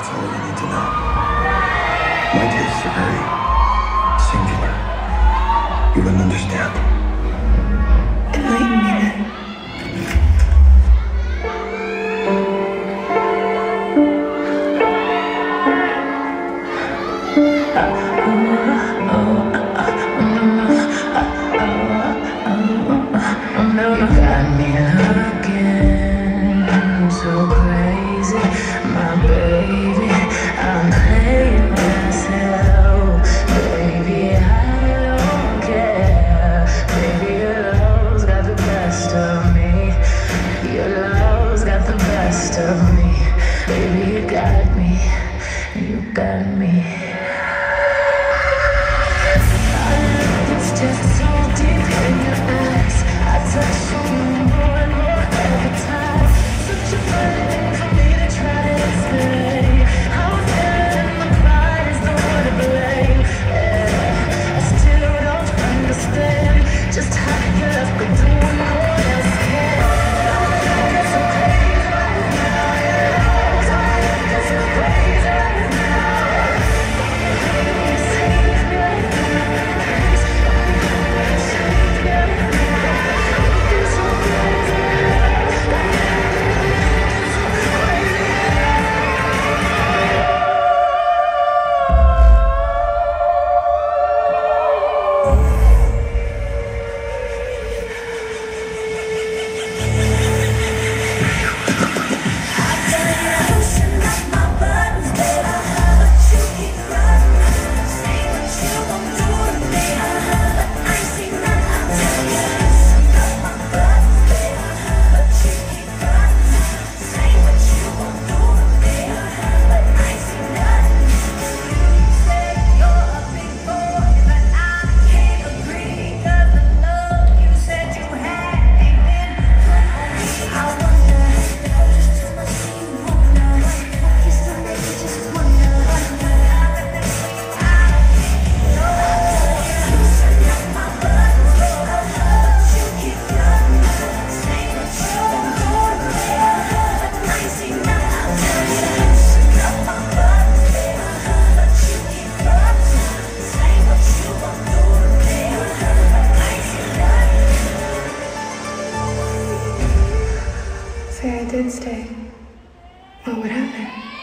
That's all you need to know. My tastes are very You did stay. What would happen?